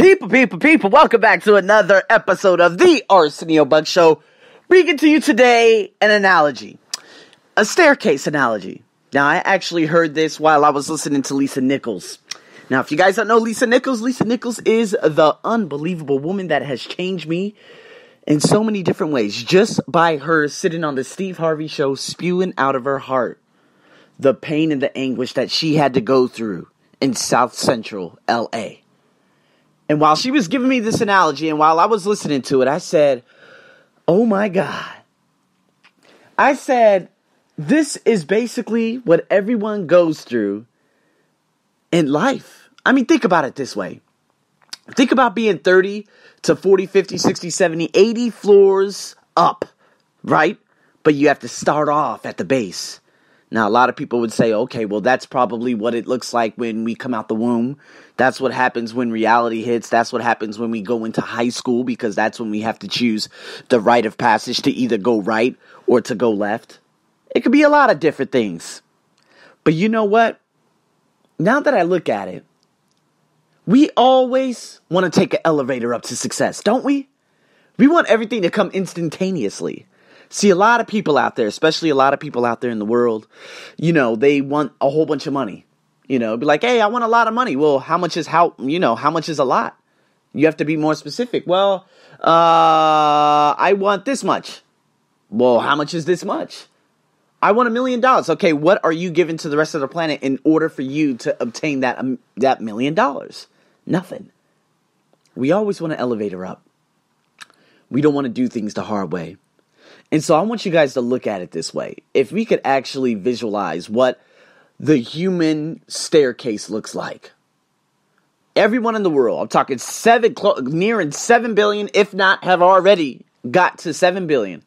People, people, people, welcome back to another episode of the Arsenio Buck Show. Bringing to you today an analogy, a staircase analogy. Now, I actually heard this while I was listening to Lisa Nichols. Now, if you guys don't know Lisa Nichols, Lisa Nichols is the unbelievable woman that has changed me in so many different ways just by her sitting on the Steve Harvey show spewing out of her heart the pain and the anguish that she had to go through in South Central LA. And while she was giving me this analogy and while I was listening to it, I said, Oh my God. I said, This is basically what everyone goes through in life. I mean, think about it this way. Think about being 30 to 40, 50, 60, 70, 80 floors up, right? But you have to start off at the base. Now, a lot of people would say, okay, well, that's probably what it looks like when we come out the womb. That's what happens when reality hits. That's what happens when we go into high school because that's when we have to choose the rite of passage to either go right or to go left. It could be a lot of different things. But you know what? Now that I look at it, we always want to take an elevator up to success, don't we? We want everything to come instantaneously. See, a lot of people out there, especially a lot of people out there in the world, you know, they want a whole bunch of money. You know, be like, hey, I want a lot of money. Well, how much is how, you know, how much is a lot? You have to be more specific. Well, uh, I want this much. Well, how much is this much? I want a million dollars. Okay, what are you giving to the rest of the planet in order for you to obtain that um, that million dollars? Nothing. We always want to elevate her up. We don't want to do things the hard way. And so I want you guys to look at it this way. If we could actually visualize what the human staircase looks like. Everyone in the world, I'm talking seven, nearing 7 billion, if not have already got to 7 billion.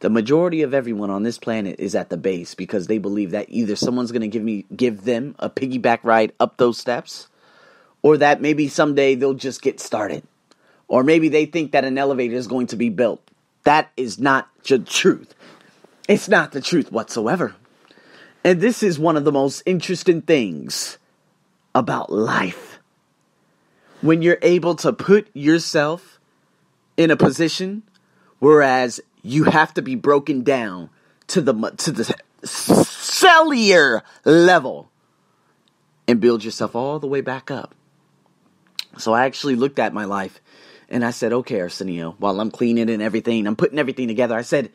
The majority of everyone on this planet is at the base because they believe that either someone's going to give me give them a piggyback ride up those steps or that maybe someday they'll just get started. Or maybe they think that an elevator is going to be built. That is not the truth. It's not the truth whatsoever. And this is one of the most interesting things about life. When you're able to put yourself in a position whereas you have to be broken down to the to the cellular level and build yourself all the way back up. So I actually looked at my life and I said, okay, Arsenio, while I'm cleaning and everything, I'm putting everything together, I said,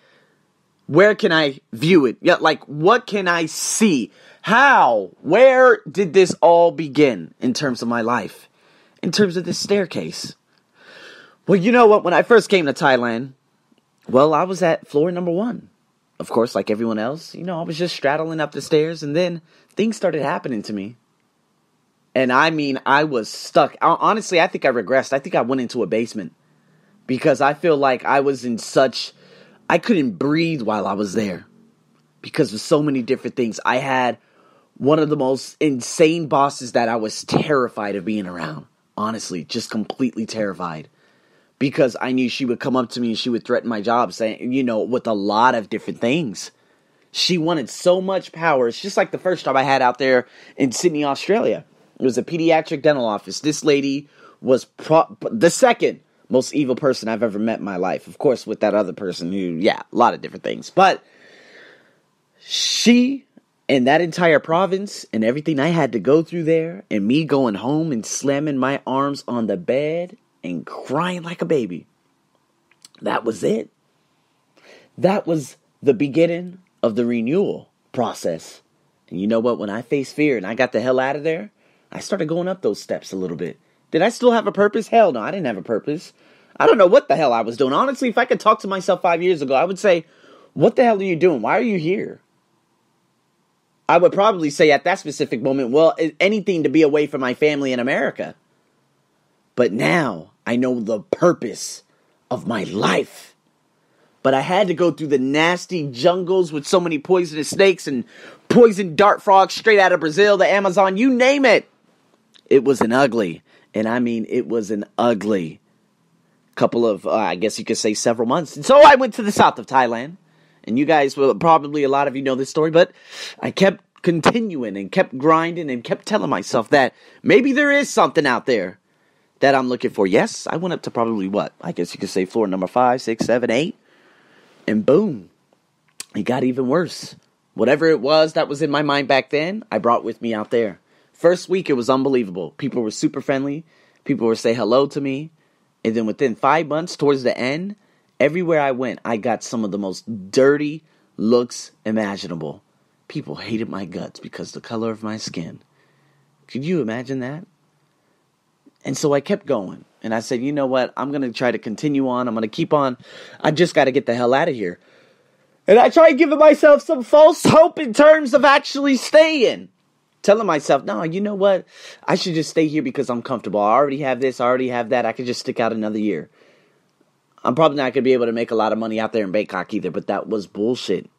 where can I view it? Yeah, like what can I see? How? Where did this all begin in terms of my life? In terms of this staircase? Well, you know what? When I first came to Thailand, well, I was at floor number one. Of course, like everyone else, you know, I was just straddling up the stairs and then things started happening to me. And I mean, I was stuck. Honestly, I think I regressed. I think I went into a basement because I feel like I was in such. I couldn't breathe while I was there because of so many different things. I had one of the most insane bosses that I was terrified of being around. Honestly, just completely terrified because I knew she would come up to me and she would threaten my job, saying, you know, with a lot of different things. She wanted so much power. It's just like the first job I had out there in Sydney, Australia. It was a pediatric dental office. This lady was pro- the second most evil person I've ever met in my life. Of course, with that other person who, yeah, a lot of different things. But she and that entire province and everything I had to go through there, and me going home and slamming my arms on the bed and crying like a baby. That was it. That was the beginning of the renewal process. And you know what? When I faced fear and I got the hell out of there, I started going up those steps a little bit. Did I still have a purpose? Hell no, I didn't have a purpose. I don't know what the hell I was doing. Honestly, if I could talk to myself five years ago, I would say, What the hell are you doing? Why are you here? I would probably say at that specific moment, Well, anything to be away from my family in America. But now I know the purpose of my life. But I had to go through the nasty jungles with so many poisonous snakes and poison dart frogs straight out of Brazil, the Amazon, you name it. It was an ugly, and I mean it was an ugly couple of, uh, I guess you could say several months. And so I went to the south of Thailand. And you guys will probably, a lot of you know this story, but I kept continuing and kept grinding and kept telling myself that maybe there is something out there that I'm looking for. Yes, I went up to probably what? I guess you could say floor number five, six, seven, eight. And boom, it got even worse. Whatever it was that was in my mind back then, I brought with me out there. First week, it was unbelievable. People were super friendly. People would say hello to me. And then within five months, towards the end, everywhere I went, I got some of the most dirty looks imaginable. People hated my guts because the color of my skin. Could you imagine that? And so I kept going. And I said, you know what? I'm going to try to continue on. I'm going to keep on. I just got to get the hell out of here. And I tried giving myself some false hope in terms of actually staying. Telling myself, no, you know what? I should just stay here because I'm comfortable. I already have this, I already have that. I could just stick out another year. I'm probably not going to be able to make a lot of money out there in Bangkok either, but that was bullshit.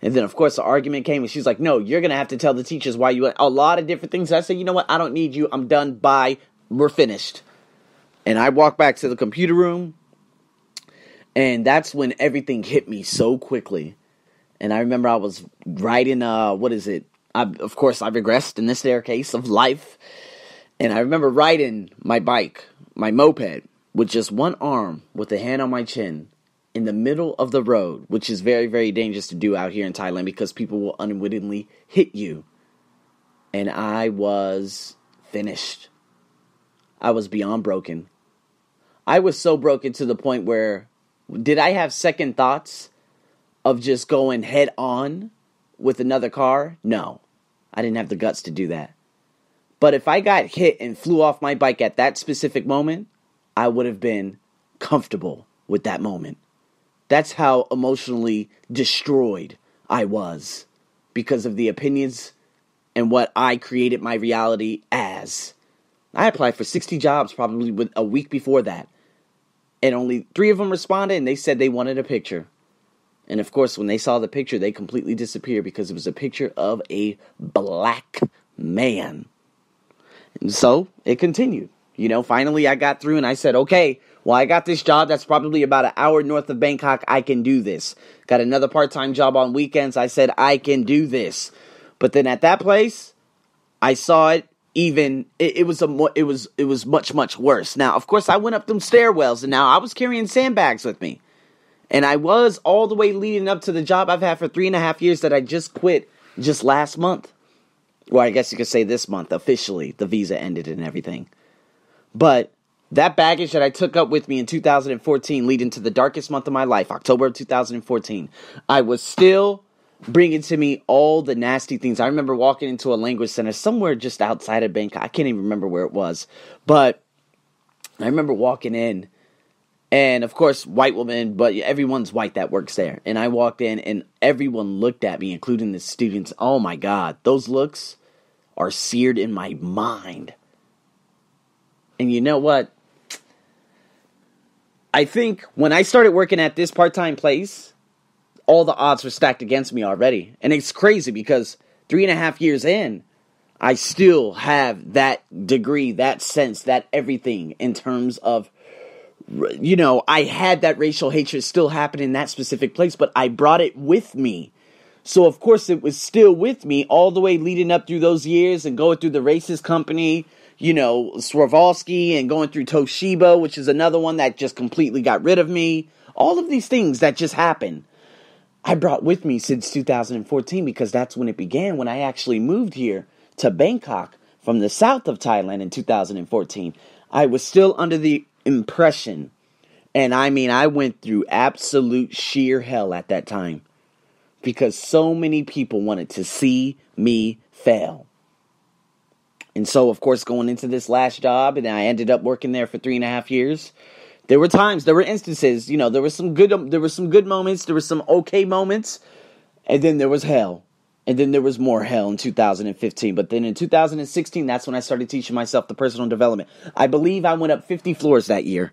And then, of course, the argument came, and she's like, No, you're going to have to tell the teachers why you. A lot of different things. I said, You know what? I don't need you. I'm done. Bye. We're finished. And I walked back to the computer room. And that's when everything hit me so quickly. And I remember I was writing, uh, what is it? I, of course, I regressed in the staircase of life. And I remember riding my bike, my moped, with just one arm, with a hand on my chin, in the middle of the road, which is very, very dangerous to do out here in Thailand because people will unwittingly hit you. And I was finished. I was beyond broken. I was so broken to the point where did I have second thoughts of just going head on with another car? No. I didn't have the guts to do that. But if I got hit and flew off my bike at that specific moment, I would have been comfortable with that moment. That's how emotionally destroyed I was because of the opinions and what I created my reality as. I applied for 60 jobs probably with a week before that and only three of them responded and they said they wanted a picture. And of course, when they saw the picture, they completely disappeared because it was a picture of a black man. And so it continued. You know, finally I got through and I said, okay, well, I got this job that's probably about an hour north of Bangkok. I can do this. Got another part time job on weekends. I said, I can do this. But then at that place, I saw it even it, it, was a more it was it was much much worse. Now, of course, I went up them stairwells, and now I was carrying sandbags with me, and I was all the way leading up to the job I've had for three and a half years that I just quit just last month. Well, I guess you could say this month officially the visa ended and everything, but that baggage that I took up with me in 2014, leading to the darkest month of my life, October of 2014, I was still bringing to me all the nasty things. I remember walking into a language center somewhere just outside of Bangkok. I can't even remember where it was, but I remember walking in, and of course, white woman, but everyone's white that works there. And I walked in, and everyone looked at me, including the students. Oh my God, those looks are seared in my mind. And you know what? I think when I started working at this part time place, all the odds were stacked against me already. And it's crazy because three and a half years in, I still have that degree, that sense, that everything in terms of, you know, I had that racial hatred still happen in that specific place, but I brought it with me. So, of course, it was still with me all the way leading up through those years and going through the racist company, you know, Swarovski and going through Toshiba, which is another one that just completely got rid of me. All of these things that just happened. I brought with me since 2014 because that's when it began when I actually moved here to Bangkok from the south of Thailand in 2014. I was still under the impression, and I mean, I went through absolute sheer hell at that time because so many people wanted to see me fail. And so, of course, going into this last job, and I ended up working there for three and a half years there were times, there were instances, you know, there was some good, there were some good moments, there were some okay moments, and then there was hell, and then there was more hell in 2015. But then in 2016, that's when I started teaching myself the personal development. I believe I went up 50 floors that year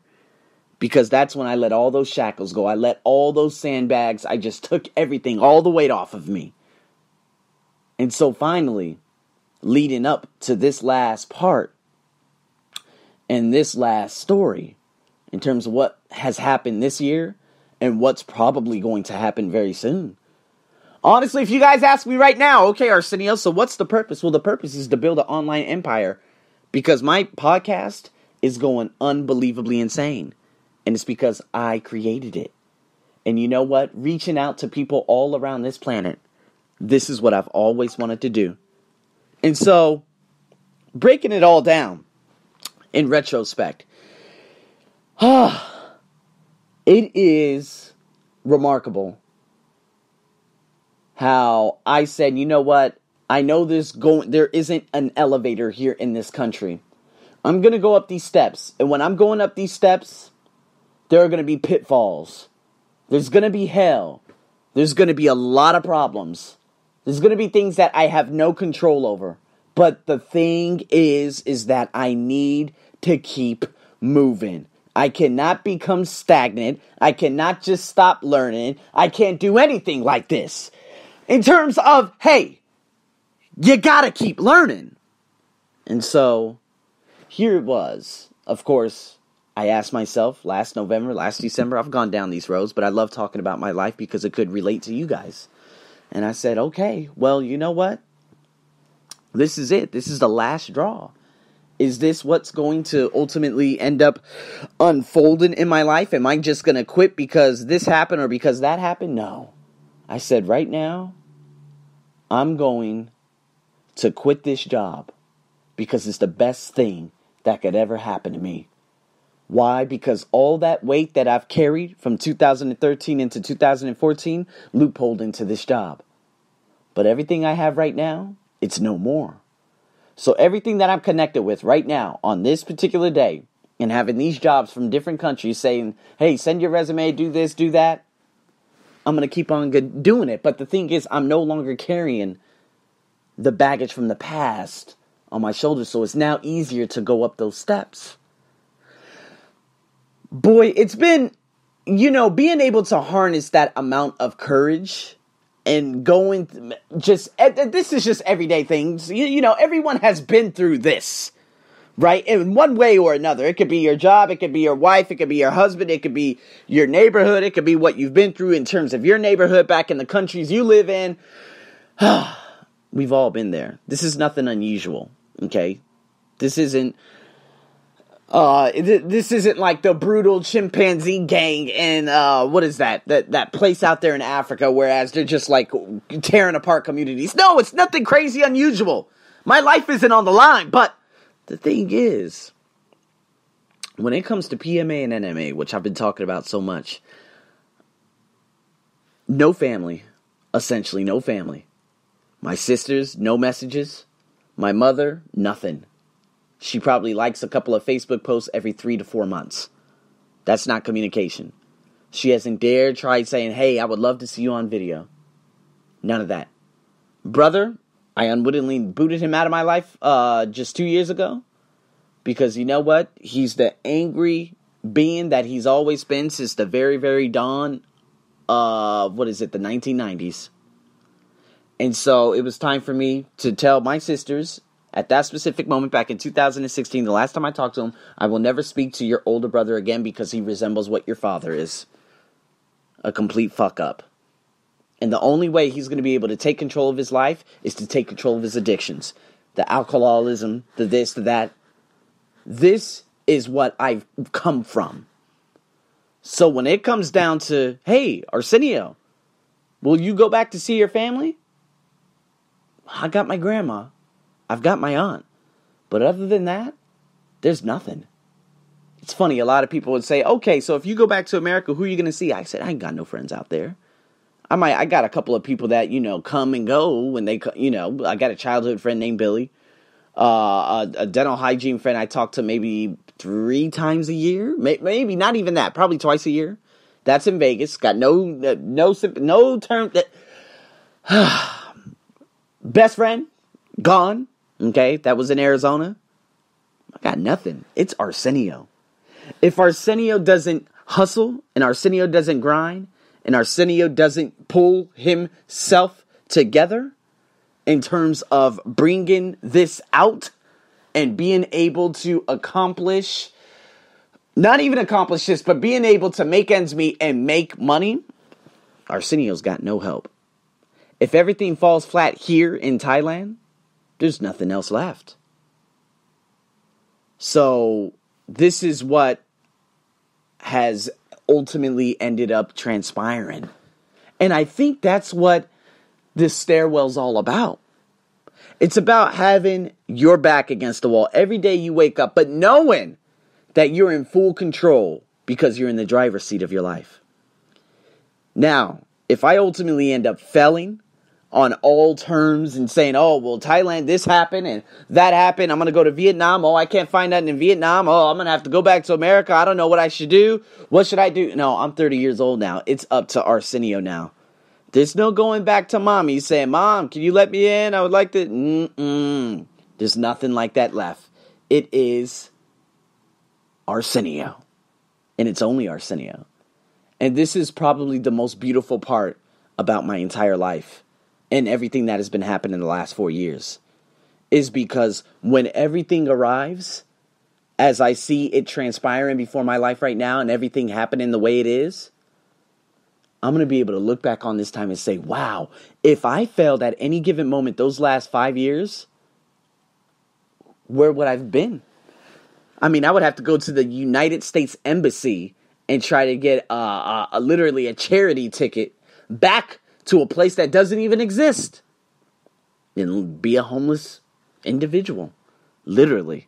because that's when I let all those shackles go. I let all those sandbags. I just took everything, all the weight off of me. And so finally, leading up to this last part and this last story in terms of what has happened this year and what's probably going to happen very soon. Honestly, if you guys ask me right now, okay, Arsenio, so what's the purpose? Well, the purpose is to build an online empire because my podcast is going unbelievably insane. And it's because I created it. And you know what? Reaching out to people all around this planet, this is what I've always wanted to do. And so, breaking it all down in retrospect, it is remarkable how I said, you know what? I know there's going there isn't an elevator here in this country. I'm going to go up these steps. And when I'm going up these steps, there are going to be pitfalls. There's going to be hell. There's going to be a lot of problems. There's going to be things that I have no control over. But the thing is is that I need to keep moving. I cannot become stagnant. I cannot just stop learning. I can't do anything like this. In terms of, hey, you gotta keep learning. And so here it was. Of course, I asked myself last November, last December, I've gone down these roads, but I love talking about my life because it could relate to you guys. And I said, okay, well, you know what? This is it. This is the last draw. Is this what's going to ultimately end up unfolding in my life? Am I just going to quit because this happened or because that happened? No. I said, right now, I'm going to quit this job because it's the best thing that could ever happen to me. Why? Because all that weight that I've carried from 2013 into 2014 loopholed into this job. But everything I have right now, it's no more. So everything that I'm connected with right now on this particular day and having these jobs from different countries saying, hey, send your resume, do this, do that, I'm going to keep on doing it. But the thing is, I'm no longer carrying the baggage from the past on my shoulders. So it's now easier to go up those steps. Boy, it's been, you know, being able to harness that amount of courage and going just eh, this is just everyday things. You, you know, everyone has been through this, right? In one way or another. It could be your job, it could be your wife, it could be your husband, it could be your neighborhood, it could be what you've been through in terms of your neighborhood back in the countries you live in. We've all been there. This is nothing unusual, okay? This isn't uh, this isn't like the brutal chimpanzee gang in uh, what is that? That that place out there in Africa, whereas they're just like tearing apart communities. No, it's nothing crazy unusual. My life isn't on the line, but the thing is, when it comes to PMA and NMA, which I've been talking about so much, no family, essentially no family. My sisters, no messages. My mother, nothing. She probably likes a couple of Facebook posts every three to four months. That's not communication. She hasn't dared try saying, hey, I would love to see you on video. None of that. Brother, I unwittingly booted him out of my life uh, just two years ago. Because you know what? He's the angry being that he's always been since the very, very dawn of, what is it, the 1990s. And so it was time for me to tell my sisters at that specific moment back in 2016, the last time I talked to him, I will never speak to your older brother again because he resembles what your father is a complete fuck up. And the only way he's going to be able to take control of his life is to take control of his addictions the alcoholism, the this, the that. This is what I've come from. So when it comes down to, hey, Arsenio, will you go back to see your family? I got my grandma. I've got my aunt. But other than that, there's nothing. It's funny, a lot of people would say, okay, so if you go back to America, who are you going to see? I said, I ain't got no friends out there. I might, I got a couple of people that, you know, come and go when they, you know, I got a childhood friend named Billy, uh, a, a dental hygiene friend I talk to maybe three times a year, maybe not even that, probably twice a year. That's in Vegas. Got no, no, no term that. Best friend, gone. Okay, that was in Arizona. I got nothing. It's Arsenio. If Arsenio doesn't hustle and Arsenio doesn't grind and Arsenio doesn't pull himself together in terms of bringing this out and being able to accomplish not even accomplish this, but being able to make ends meet and make money, Arsenio's got no help. If everything falls flat here in Thailand, there's nothing else left. So this is what has ultimately ended up transpiring. And I think that's what this stairwell's all about. It's about having your back against the wall every day you wake up, but knowing that you're in full control because you're in the driver's seat of your life. Now, if I ultimately end up failing on all terms and saying, oh, well, Thailand, this happened and that happened. I'm going to go to Vietnam. Oh, I can't find nothing in Vietnam. Oh, I'm going to have to go back to America. I don't know what I should do. What should I do? No, I'm 30 years old now. It's up to Arsenio now. There's no going back to mommy saying, Mom, can you let me in? I would like to. Mm-mm. There's nothing like that left. It is Arsenio. And it's only Arsenio. And this is probably the most beautiful part about my entire life and everything that has been happening in the last four years. Is because when everything arrives, as I see it transpiring before my life right now and everything happening the way it is, I'm going to be able to look back on this time and say, wow, if I failed at any given moment those last five years, where would I have been? I mean, I would have to go to the United States Embassy and try to get uh, uh, a, literally a charity ticket back to a place that doesn't even exist and be a homeless individual. Literally.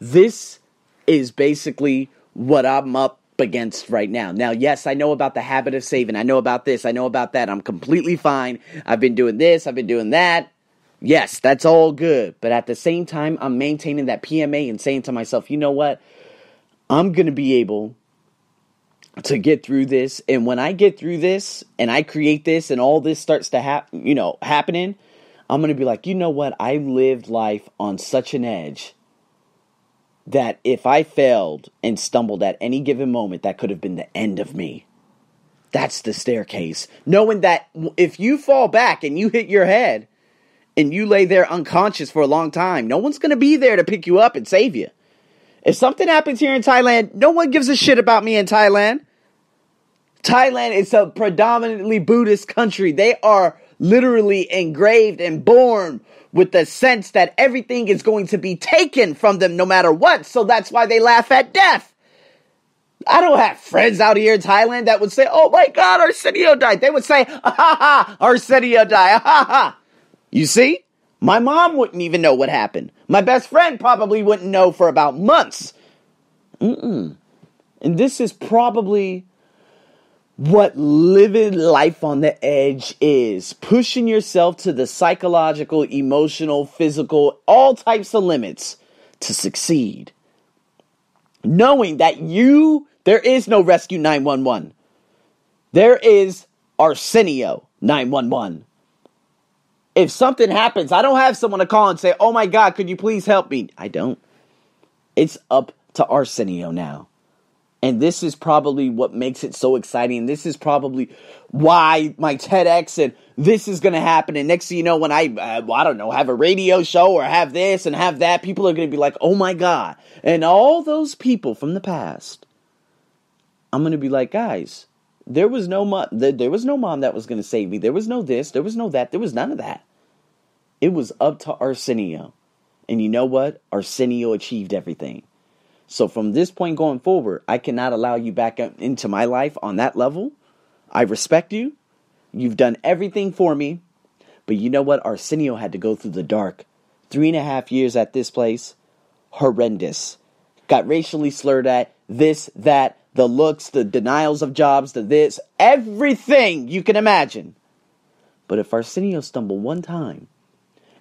This is basically what I'm up against right now. Now, yes, I know about the habit of saving. I know about this. I know about that. I'm completely fine. I've been doing this. I've been doing that. Yes, that's all good. But at the same time, I'm maintaining that PMA and saying to myself, you know what? I'm going to be able to get through this. And when I get through this and I create this and all this starts to happen, you know, happening, I'm to be like, you know what? I lived life on such an edge that if I failed and stumbled at any given moment, that could have been the end of me. That's the staircase. Knowing that if you fall back and you hit your head and you lay there unconscious for a long time, no one's to be there to pick you up and save you. If something happens here in Thailand, no one gives a shit about me in Thailand. Thailand is a predominantly Buddhist country. They are literally engraved and born with the sense that everything is going to be taken from them no matter what. So that's why they laugh at death. I don't have friends out here in Thailand that would say, oh my God, Arsenio died. They would say, ha ha, Arsenio died, ha ha. You see? My mom wouldn't even know what happened. My best friend probably wouldn't know for about months. Mm-mm. And this is probably what living life on the edge is pushing yourself to the psychological, emotional, physical, all types of limits to succeed. Knowing that you, there is no rescue 911, there is Arsenio 911. If something happens, I don't have someone to call and say, Oh my God, could you please help me? I don't. It's up to Arsenio now. And this is probably what makes it so exciting. This is probably why my TEDx and this is going to happen. And next thing you know, when I, uh, I don't know, have a radio show or have this and have that, people are going to be like, oh my God. And all those people from the past, I'm going to be like, guys, there was no mom, there was no mom that was going to save me. There was no this, there was no that, there was none of that. It was up to Arsenio. And you know what? Arsenio achieved everything. So from this point going forward, I cannot allow you back into my life on that level. I respect you. You've done everything for me. But you know what? Arsenio had to go through the dark. Three and a half years at this place. Horrendous. Got racially slurred at. This, that, the looks, the denials of jobs, the this, everything you can imagine. But if Arsenio stumbled one time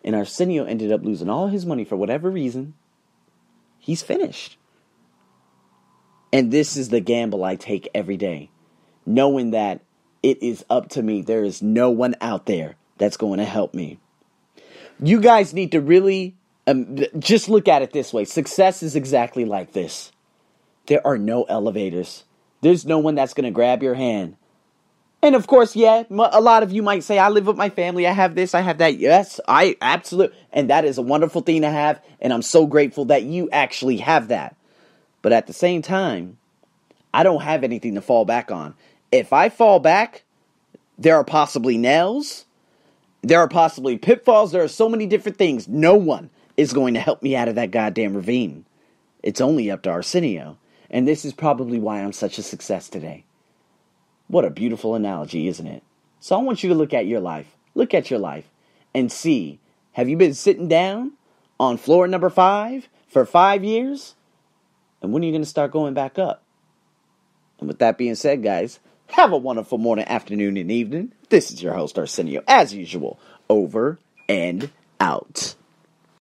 and Arsenio ended up losing all his money for whatever reason, he's finished. And this is the gamble I take every day, knowing that it is up to me. There is no one out there that's going to help me. You guys need to really um, just look at it this way success is exactly like this. There are no elevators, there's no one that's going to grab your hand. And of course, yeah, a lot of you might say, I live with my family, I have this, I have that. Yes, I absolutely, and that is a wonderful thing to have. And I'm so grateful that you actually have that. But at the same time, I don't have anything to fall back on. If I fall back, there are possibly nails, there are possibly pitfalls, there are so many different things. No one is going to help me out of that goddamn ravine. It's only up to Arsenio. And this is probably why I'm such a success today. What a beautiful analogy, isn't it? So I want you to look at your life. Look at your life and see have you been sitting down on floor number five for five years? And when are you going to start going back up? And with that being said, guys, have a wonderful morning, afternoon, and evening. This is your host, Arsenio, as usual, over and out.